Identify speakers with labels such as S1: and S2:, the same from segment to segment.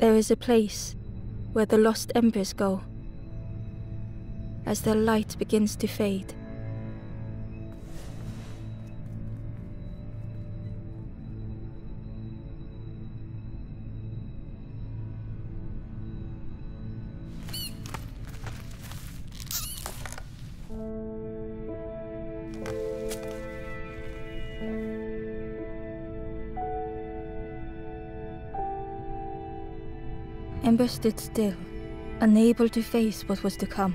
S1: There is a place where the lost embers go as their light begins to fade. Stood still, unable to face what was to come.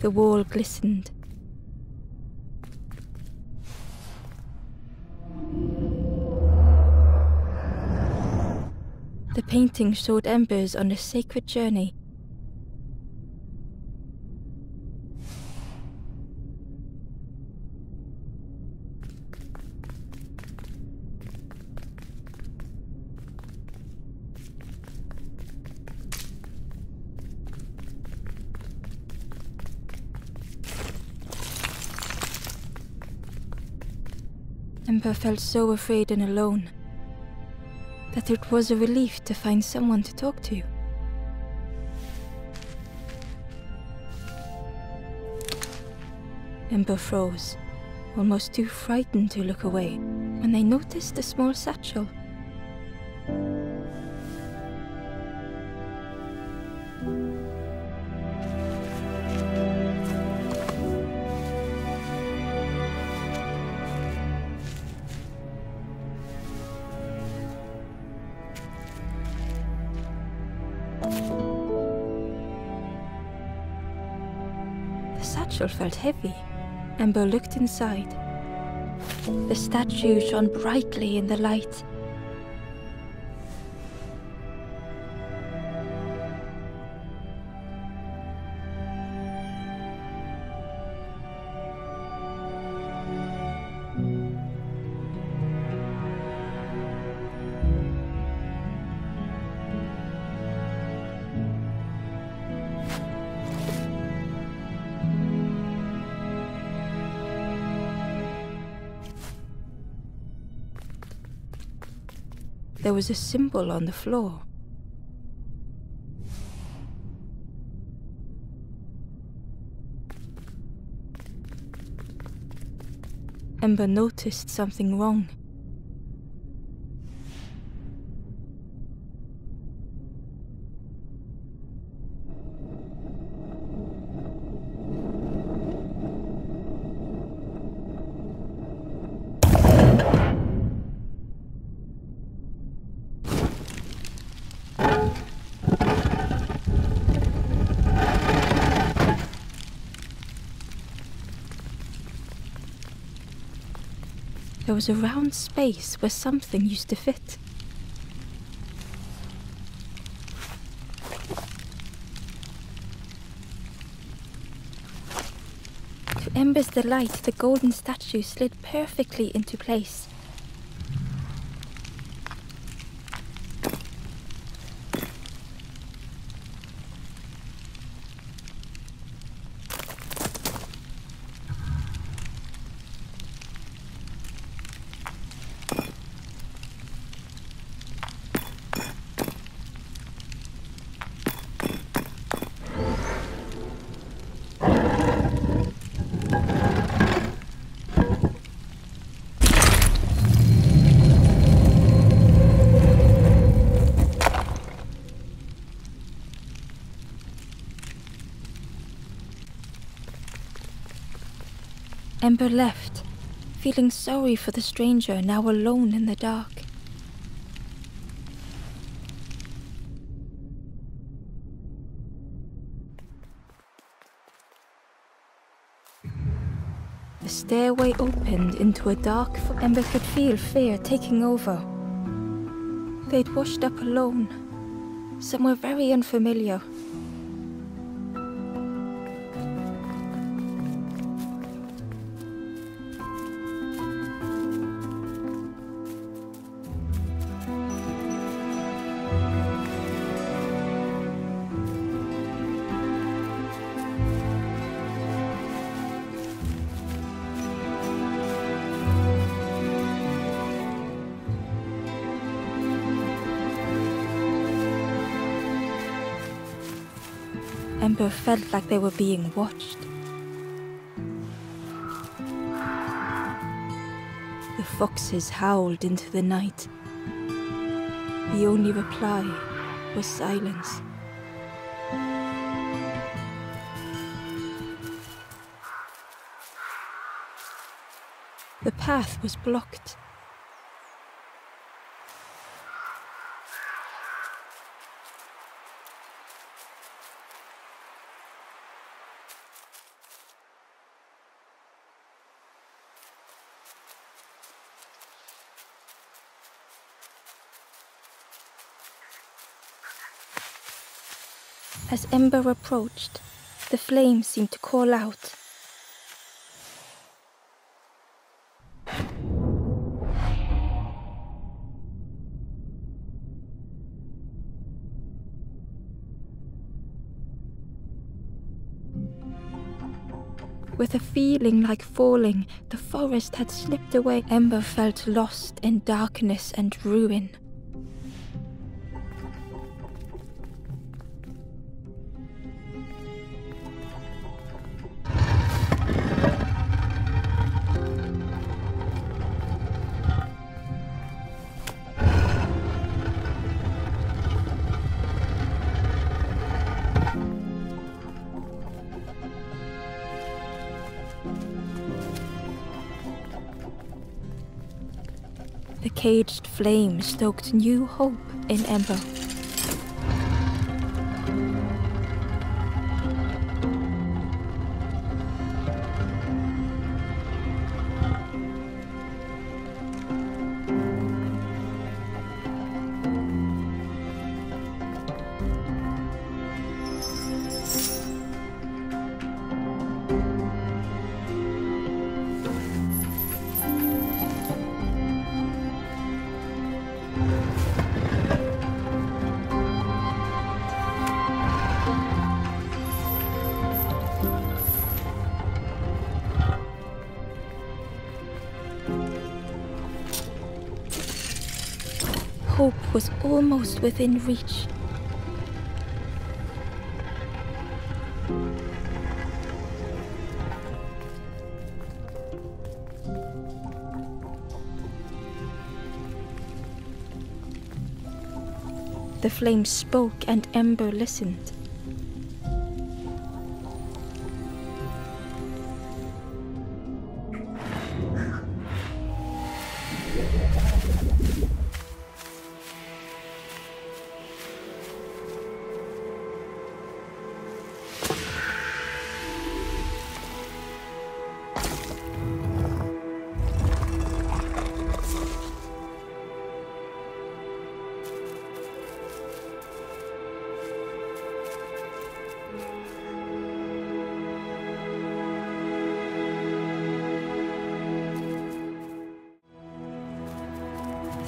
S1: The wall glistened. The painting showed embers on a sacred journey. Ember felt so afraid and alone that it was a relief to find someone to talk to. Ember froze, almost too frightened to look away, when they noticed a small satchel. Felt heavy. Ember looked inside. The statue shone brightly in the light. There was a symbol on the floor. Ember noticed something wrong. There was a round space where something used to fit. To Ember's delight, the golden statue slid perfectly into place. Ember left, feeling sorry for the stranger now alone in the dark. The stairway opened into a dark. Ember could feel fear taking over. They'd washed up alone, somewhere very unfamiliar. Felt like they were being watched. The foxes howled into the night. The only reply was silence. The path was blocked. Ember approached, the flames seemed to call out. With a feeling like falling, the forest had slipped away. Ember felt lost in darkness and ruin. Caged flame stoked new hope in Ember. Was almost within reach. The flame spoke and Ember listened.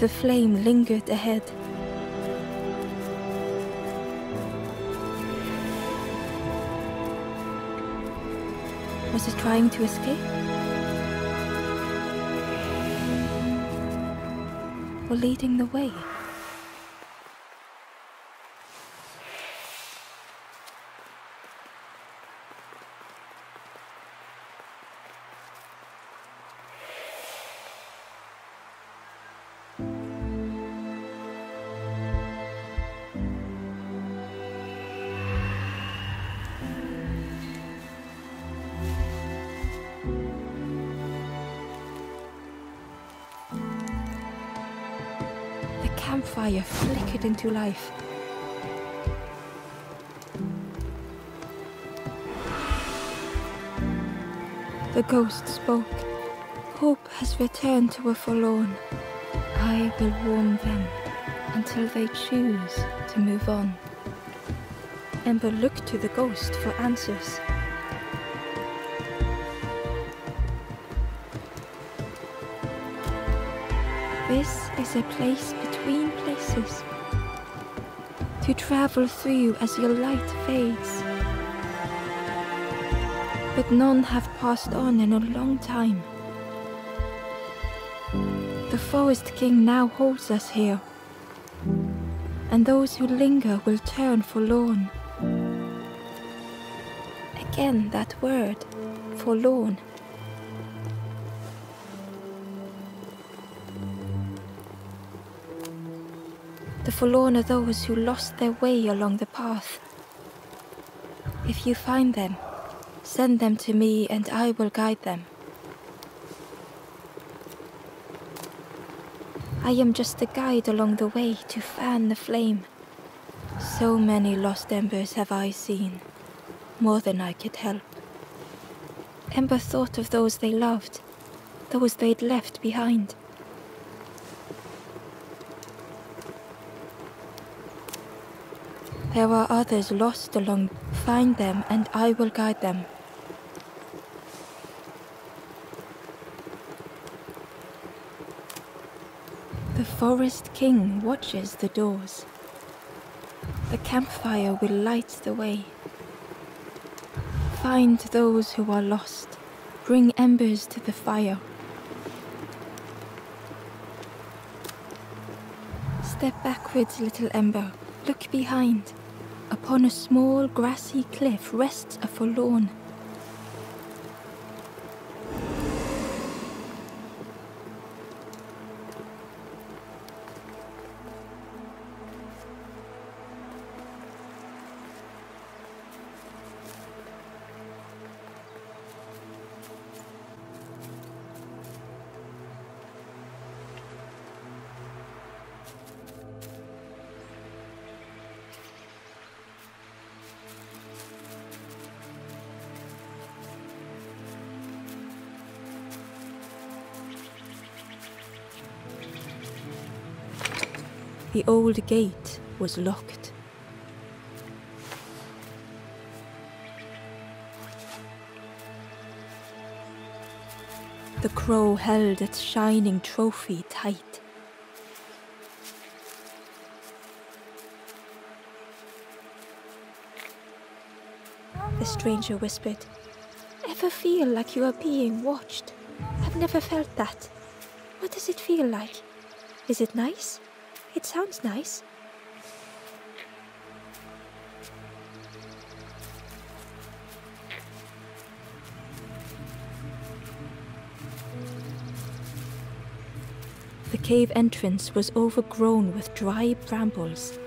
S1: The flame lingered ahead. Was it trying to escape? Or leading the way? Campfire flickered into life. The ghost spoke. Hope has returned to a forlorn. I will warm them until they choose to move on. Ember looked to the ghost for answers. This is a place to travel through as your light fades. But none have passed on in a long time. The Forest King now holds us here, and those who linger will turn forlorn. again that word, forlorn. The forlorn are those who lost their way along the path. If you find them, send them to me and I will guide them. I am just a guide along the way to fan the flame. So many lost embers have I seen, more than I could help. Ember thought of those they loved, those they'd left behind. There are others lost along. Find them and I will guide them. The Forest King watches the doors. The campfire will light the way. Find those who are lost. Bring embers to the fire. Step backwards, little ember. Look behind. Upon a small grassy cliff rests a forlorn. Old gate was locked. The crow held its shining trophy tight. The stranger whispered, Ever feel like you are being watched? I've never felt that. What does it feel like? Is it nice? Sounds nice. The cave entrance was overgrown with dry brambles.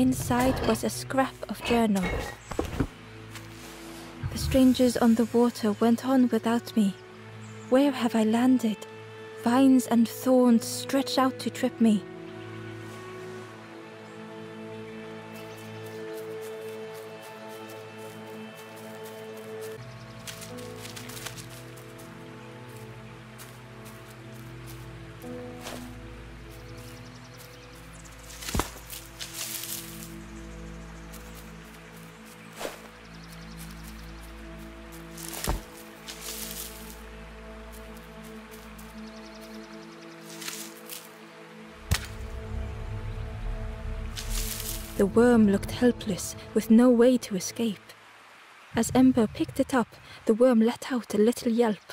S1: Inside was a scrap of journal. The strangers on the water went on without me. Where have I landed? Vines and thorns stretch out to trip me. Worm looked helpless, with no way to escape. As Ember picked it up, the worm let out a little yelp.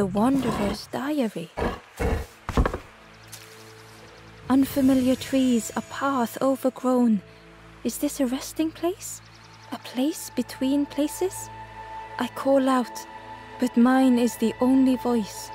S1: The Wanderer's Diary. Unfamiliar trees, a path overgrown. Is this a resting place? A place between places? I call out, but mine is the only voice.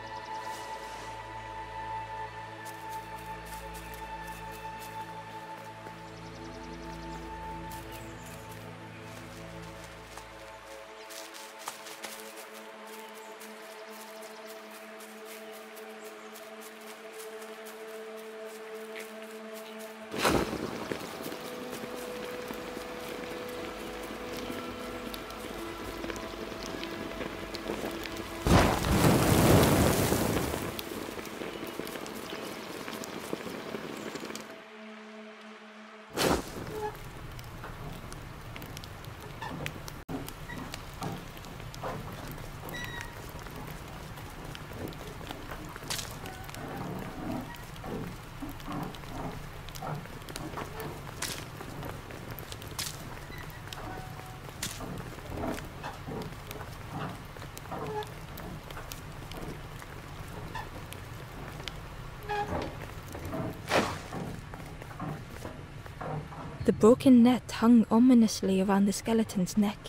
S1: Broken net hung ominously around the skeleton's neck.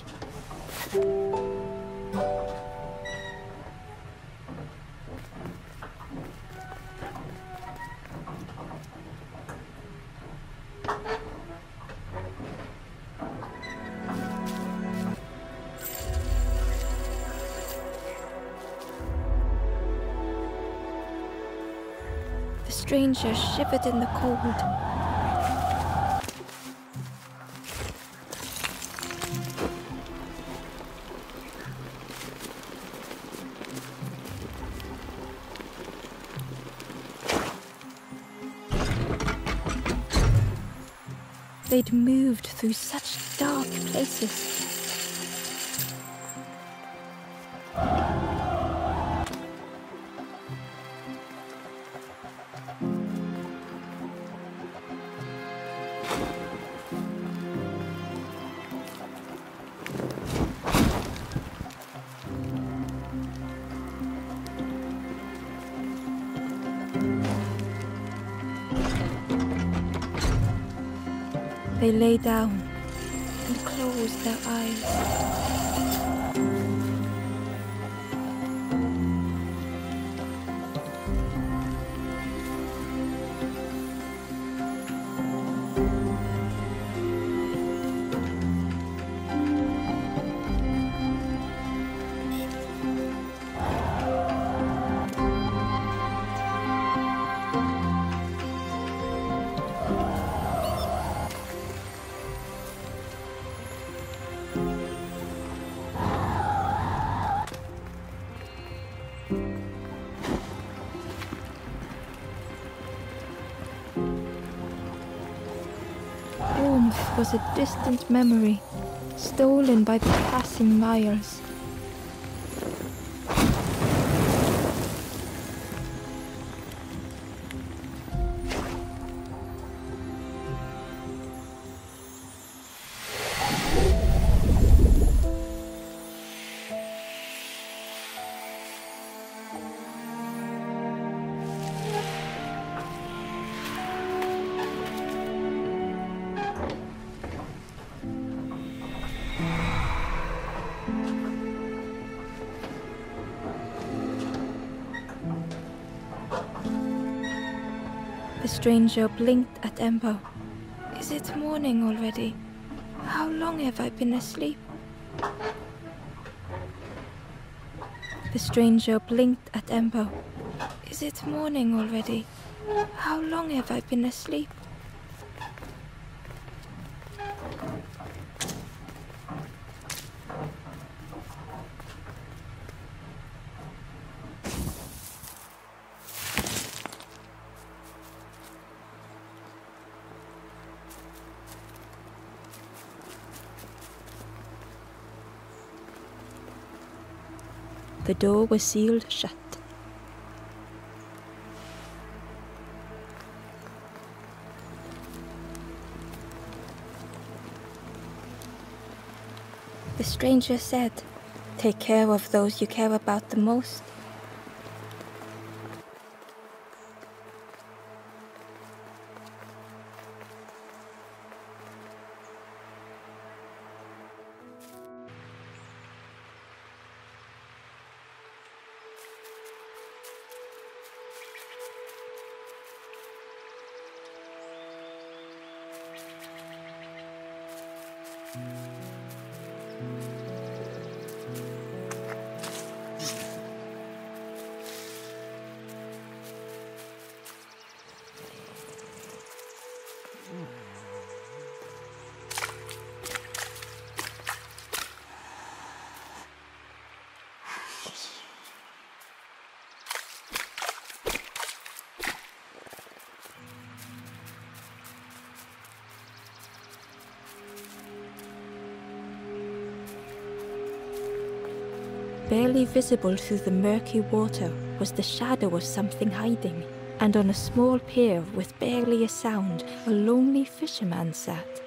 S1: The stranger shivered in the cold. They'd moved through such dark places. Lay down and close their eyes. Was a distant memory, stolen by the passing miles. Stranger blinked at Ember. Is it morning already? How long have I been asleep? The stranger blinked at Ember. Is it morning already? How long have I been asleep? Door was sealed shut. The stranger said, Take care of those you care about the most. Barely visible through the murky water was the shadow of something hiding, and on a small pier with barely a sound, a lonely fisherman sat.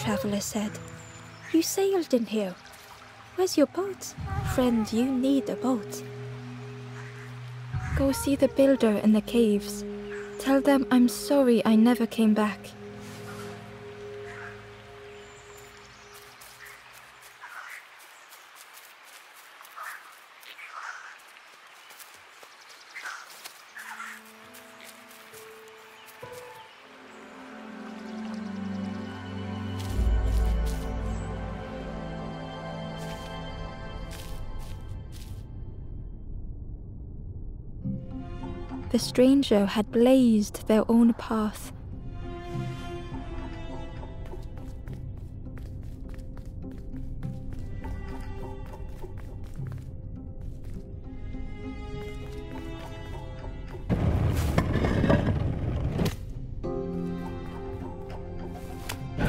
S1: Traveler said, You sailed in here. Where's your boat? Friend, you need a boat. Go see the builder in the caves. Tell them I'm sorry I never came back. Stranger had blazed their own path.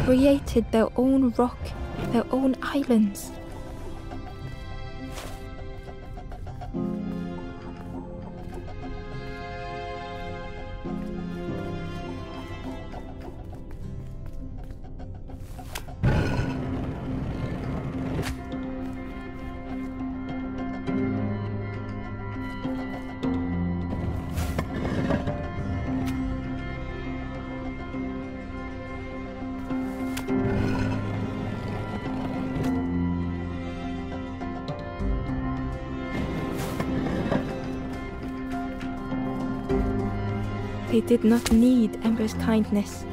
S1: Created their own rock, their own islands. They did not need Ember's kindness.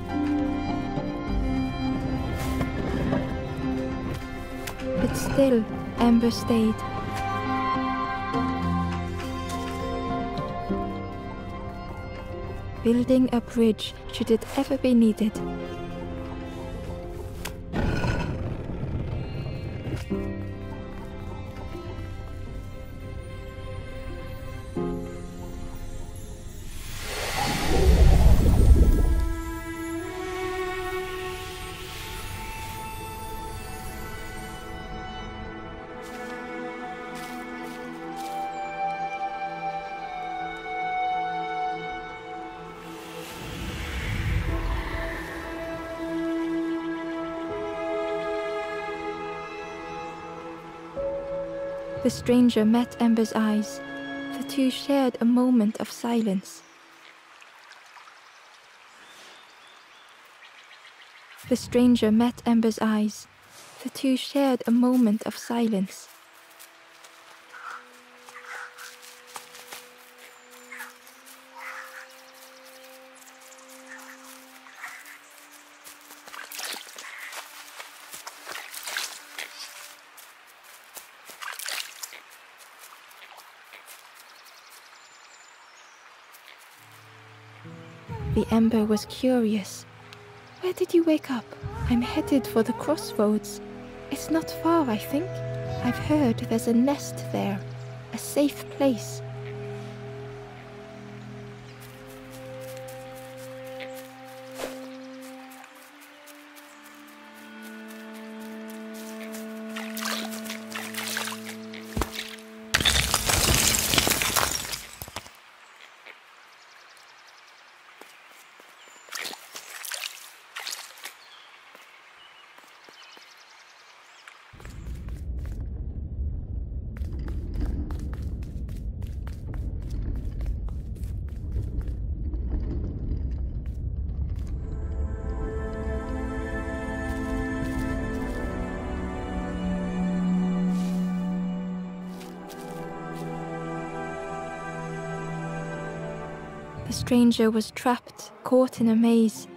S1: But still, Ember stayed. Building a bridge should it ever be needed. The stranger met Ember's eyes. The two shared a moment of silence. The stranger met Ember's eyes. The two shared a moment of silence. Ember was curious. Where did you wake up? I'm headed for the crossroads. It's not far, I think. I've heard there's a nest there, a safe place. Stranger was trapped, caught in a maze.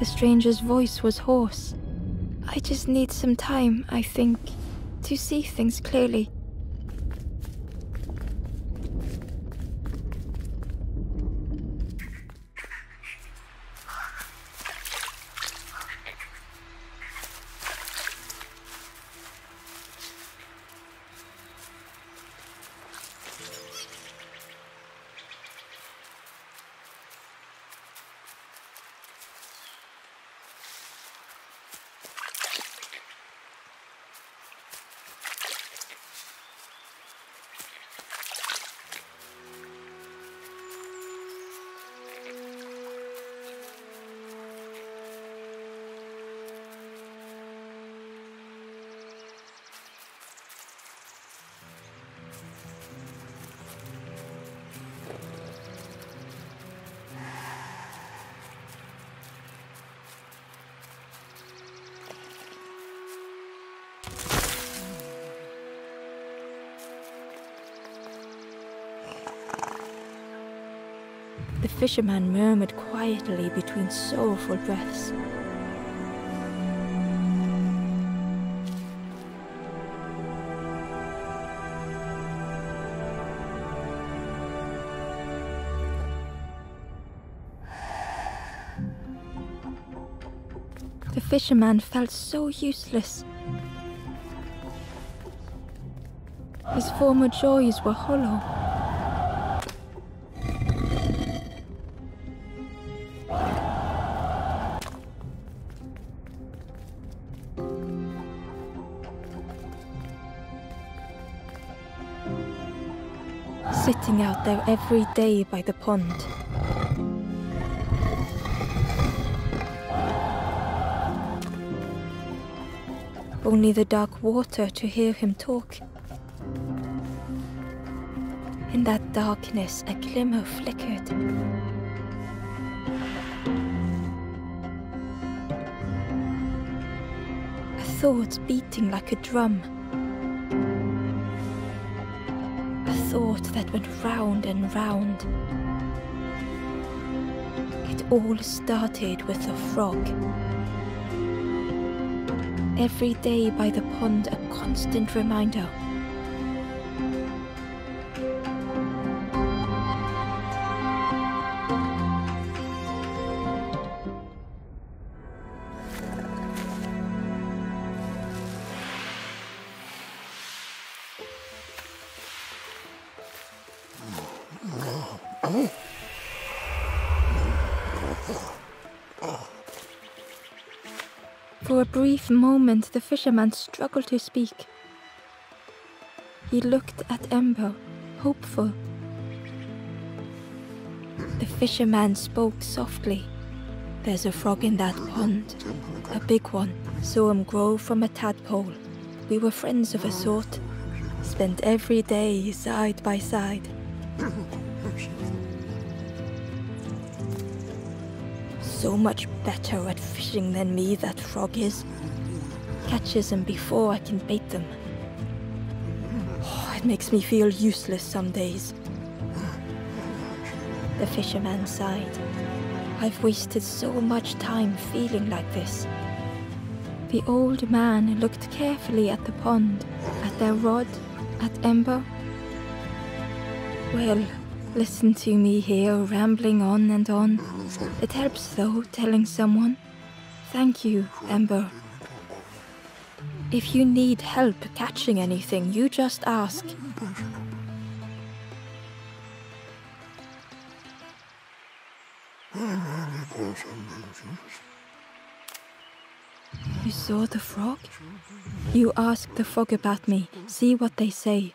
S1: The stranger's voice was hoarse. I just need some time, I think, to see things clearly. The fisherman murmured quietly between sorrowful breaths. The fisherman felt so useless. His former joys were hollow. There every day by the pond. Only the dark water to hear him talk. In that darkness, a glimmer flickered. A thought beating like a drum. That went round and round. It all started with a frog. Every day by the pond, a constant reminder. Brief moment, the fisherman struggled to speak. He looked at Ember, hopeful. The fisherman spoke softly. There's a frog in that pond, a big one. Saw him um, grow from a tadpole. We were friends of a sort. Spent every day side by side. So much better at fishing than me, that frog is. Catches them before I can bait them. Oh, it makes me feel useless some days. The fisherman sighed. I've wasted so much time feeling like this. The old man looked carefully at the pond, at their rod, at Ember. Well, listen to me here rambling on and on. It helps, though, telling someone. Thank you, Ember. If you need help catching anything, you just ask. You saw the frog? You ask the frog about me, see what they say.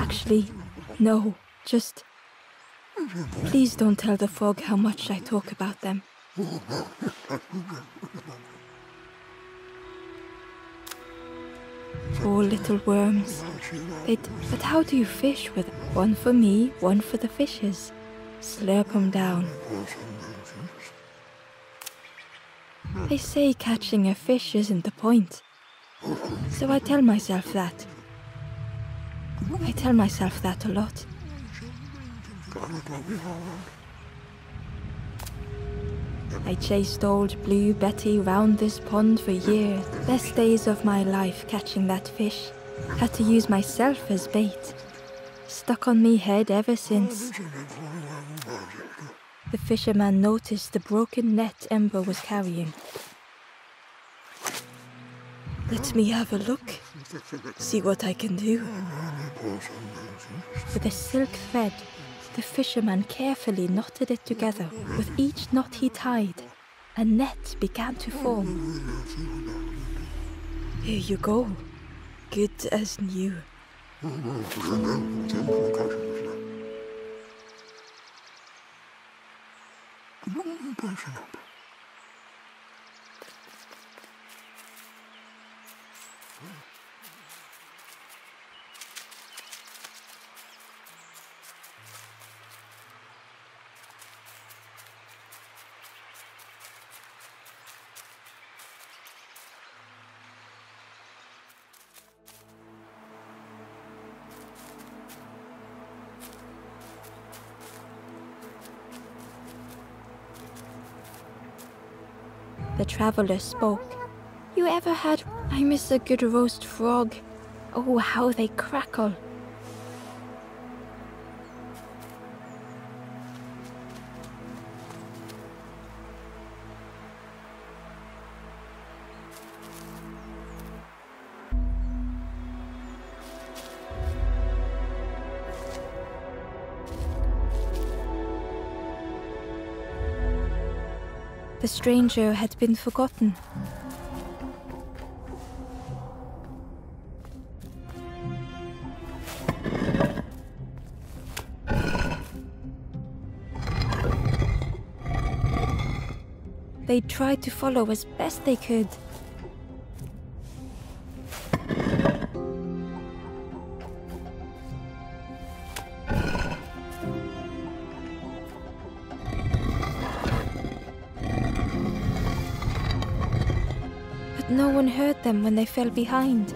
S1: Actually, no, just. Please don't tell the frog how much I talk about them. Poor little worms. They'd, but how do you fish with one for me, one for the fishes? Slurp 'em down. They say catching a fish isn't the point. So I tell myself that. I tell myself that a lot. I chased old Blue Betty round this pond for years. Best days of my life catching that fish. Had to use myself as bait. Stuck on me head ever since. The fisherman noticed the broken net Ember was carrying. Let me have a look. See what I can do. With a silk thread, the fisherman carefully knotted it together. With each knot he tied, a net began to form. Here you go. Good as new. The traveller spoke. You ever had. I miss a good roast frog. Oh, how they crackle. The stranger had been forgotten. They tried to follow as best they could. Them when they fell behind.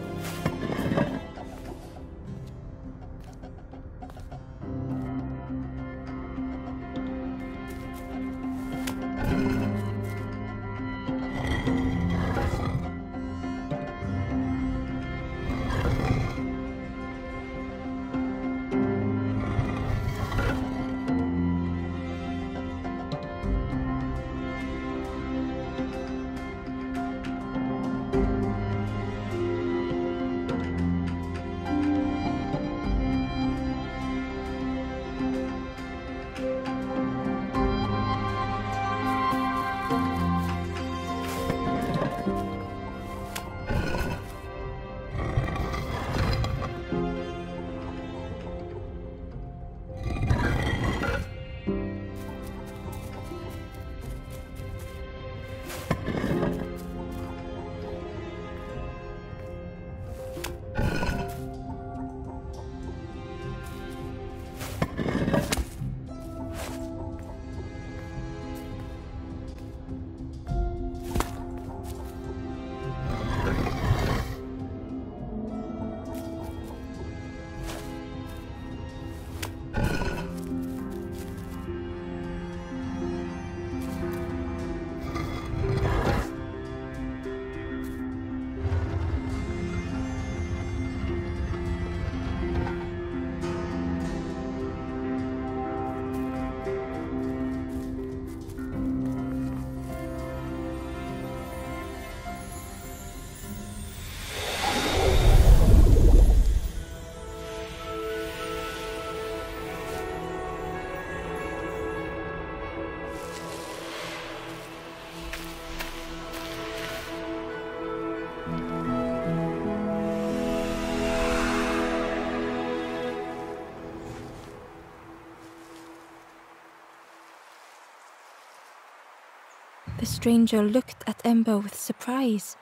S1: The stranger looked at Ember with surprise.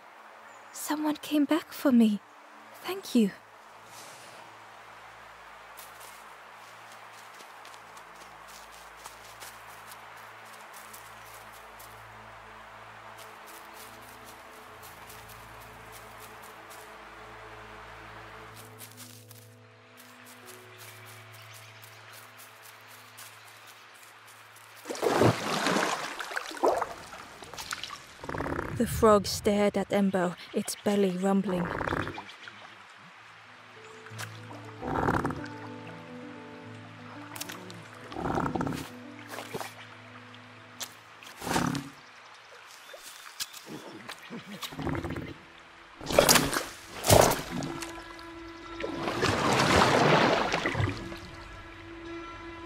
S1: Someone came back for me. Thank you. The frog stared at Ember, its belly rumbling.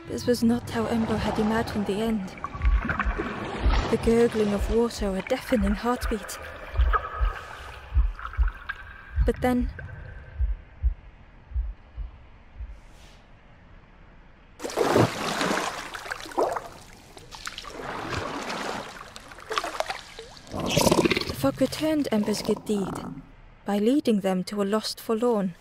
S1: This was not how Ember had imagined the end. The gurgling of water, a deafening heartbeat. But then. The fog returned Ember's good deed by leading them to a lost forlorn.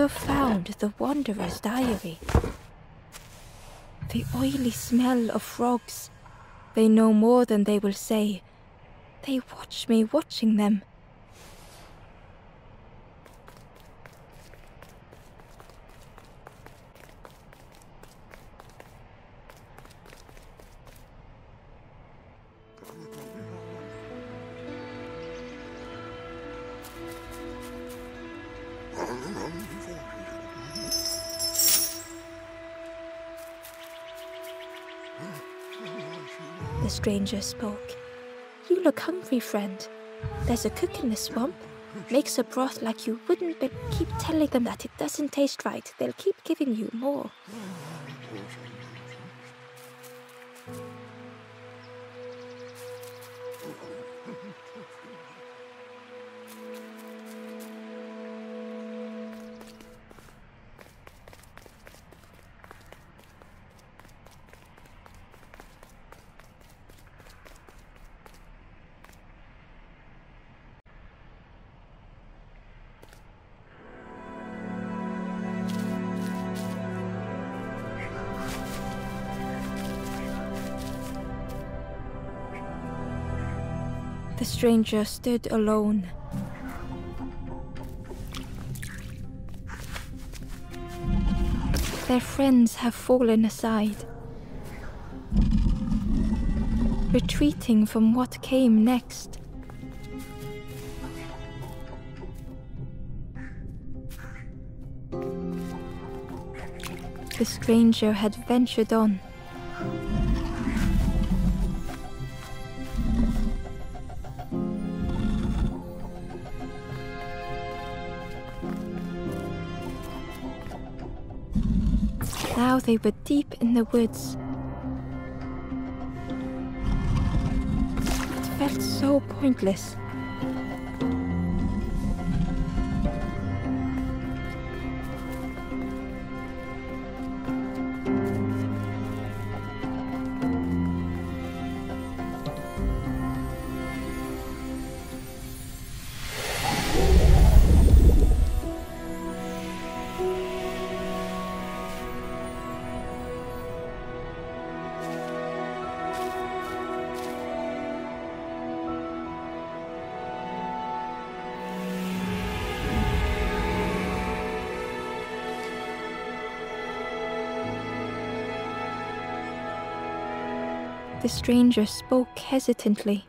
S1: Ember found the Wanderer's diary. The oily smell of frogs. They know more than they will say. They watch me watching them. The stranger spoke. You look hungry, friend. There's a cook in the swamp. Makes a broth like you wouldn't, but keep telling them that it doesn't taste right. They'll keep giving you more. Stranger stood alone. Their friends have fallen aside, retreating from what came next. The stranger had ventured on. They were deep in the woods. It felt so pointless. The stranger spoke hesitantly.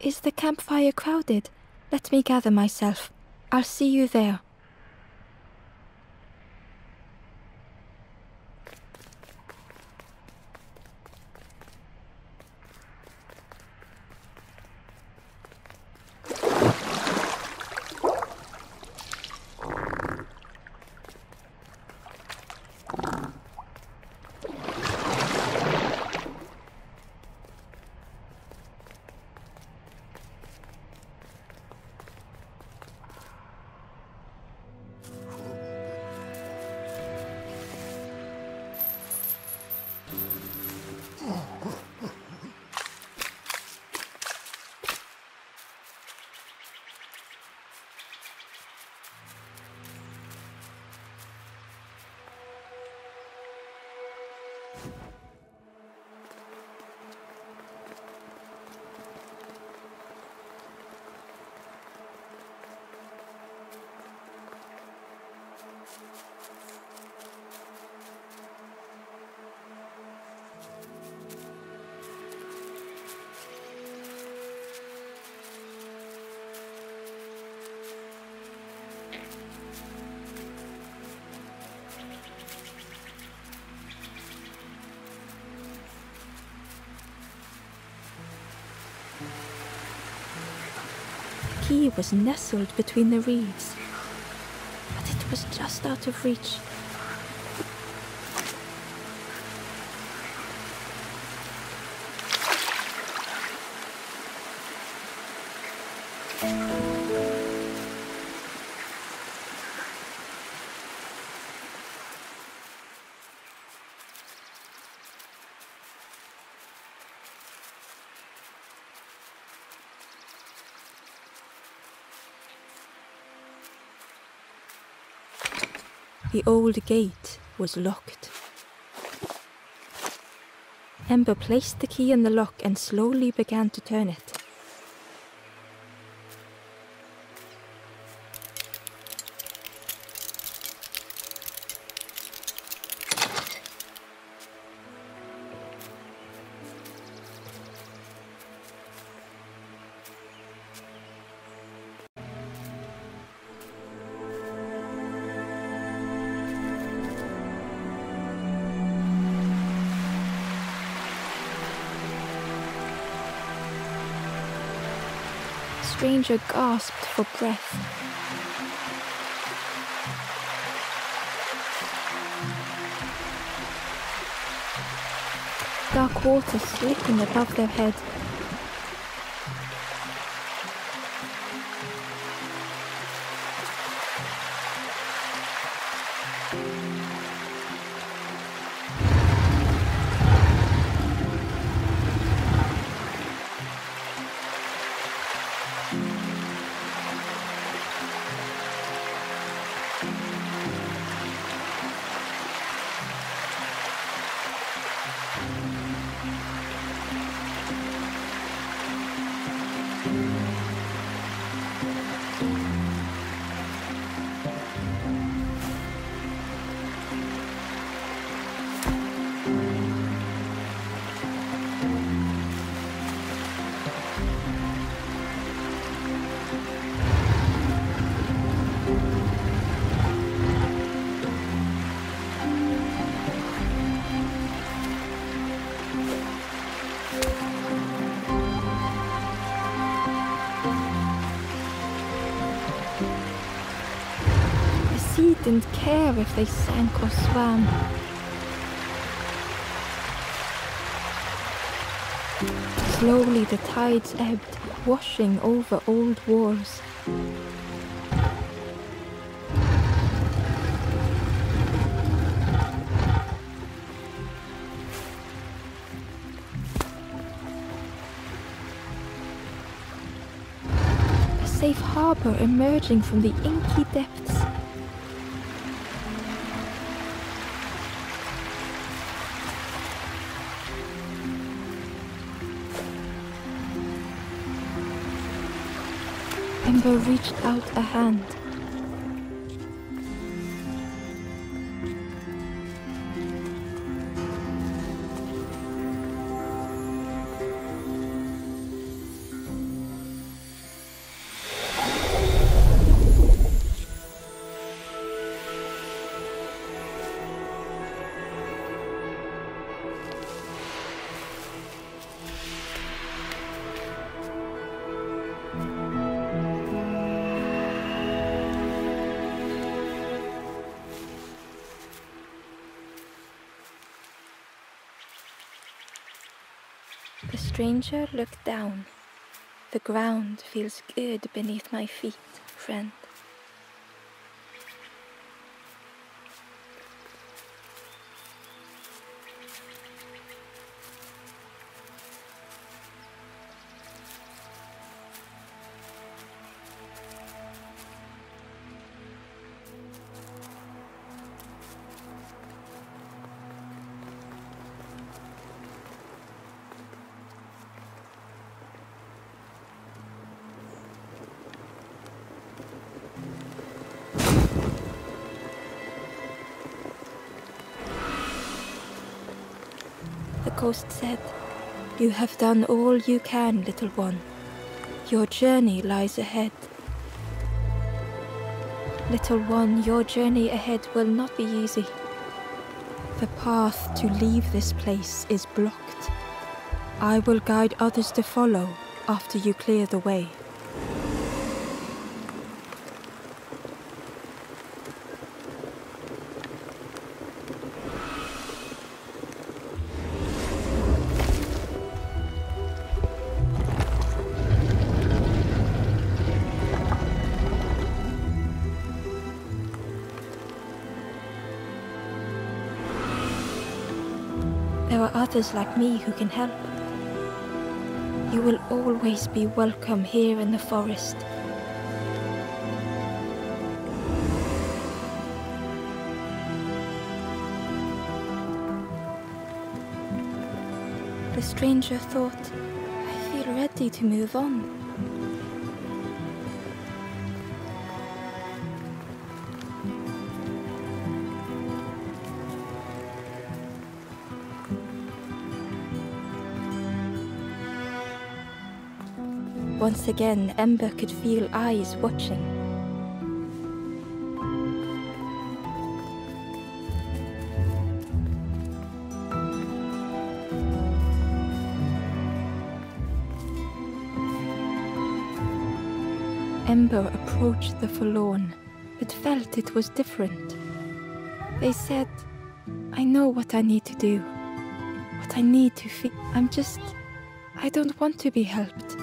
S1: Is the campfire crowded? Let me gather myself. I'll see you there. Key was nestled between the reeds, but it was just out of reach. The old gate was locked. Ember placed the key in the lock and slowly began to turn it. Stranger gasped for breath. Dark water slipping above their head. didn't care if they sank or swam. Slowly the tides ebbed, washing over old walls. A safe harbour emerging from the inky depths. Reached out a hand. Stranger look down. The ground feels good beneath my feet, friend. Ghost said, You have done all you can, little one. Your journey lies ahead. Little one, your journey ahead will not be easy. The path to leave this place is blocked. I will guide others to follow after you clear the way. Others like me who can help. You will always be welcome here in the forest. The stranger thought, I feel ready to move on. Once again, Ember could feel eyes watching. Ember approached the forlorn, but felt it was different. They said, I know what I need to do, what I need to feel. I'm just. I don't want to be helped.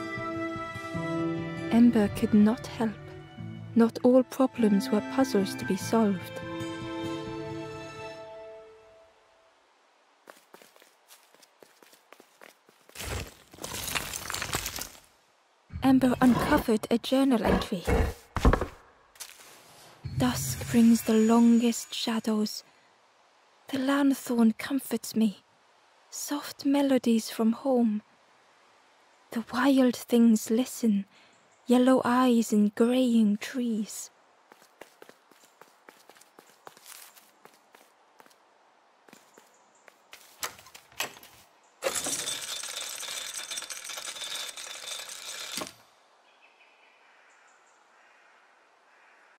S1: Ember could not help. Not all problems were puzzles to be solved. Ember uncovered a journal entry. Dusk brings the longest shadows. The lanthorn comforts me. Soft melodies from home. The wild things listen yellow eyes in greying trees.